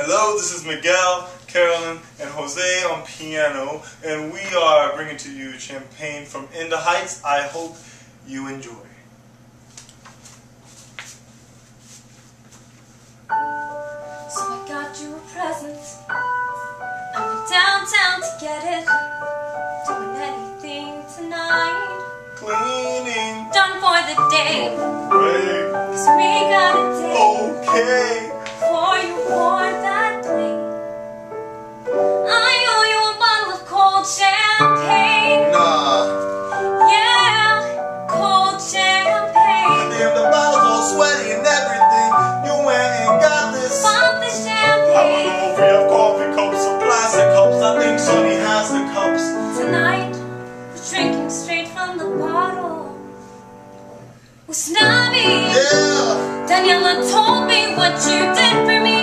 Hello, this is Miguel, Carolynn, and Jose on piano, and we are bringing to you Champagne from In the Heights. I hope you enjoy. So I got you a present. I'm in downtown to get it. Doing anything tonight. Cleaning. Done for the day. Cause we got a date. Okay. champagne. Nah. Yeah, cold champagne. I Damn, the bottle's all sweaty and everything. You ain't got this. Pop the champagne. I'm over of coffee cups, some plastic cups. I think Sonny has the cups. Tonight, we're drinking straight from the bottle. With Snobby. Yeah. Daniela told me what you did for me.